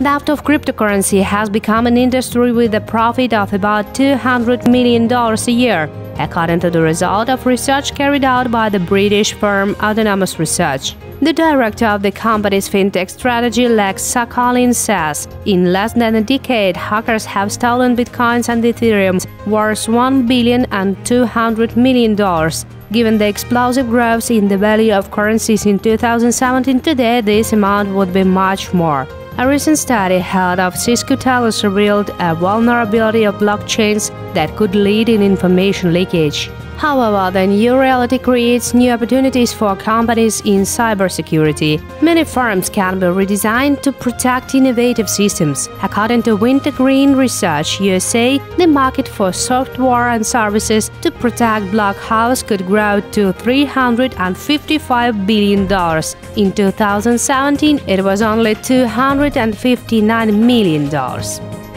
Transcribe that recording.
Theft of cryptocurrency has become an industry with a profit of about $200 million a year, according to the result of research carried out by the British firm Autonomous Research. The director of the company's fintech strategy, Lex Sokolin, says in less than a decade, hackers have stolen bitcoins and Ethereum worth $1 billion and $200 million. Given the explosive growth in the value of currencies in 2017 today, this amount would be much more. A recent study held of Cisco Talos revealed a vulnerability of blockchains that could lead in information leakage. However, the new reality creates new opportunities for companies in cybersecurity. Many firms can be redesigned to protect innovative systems. According to Wintergreen Research USA, the market for software and services to protect Blockhouse could grow to $355 billion. In 2017, it was only $259 million.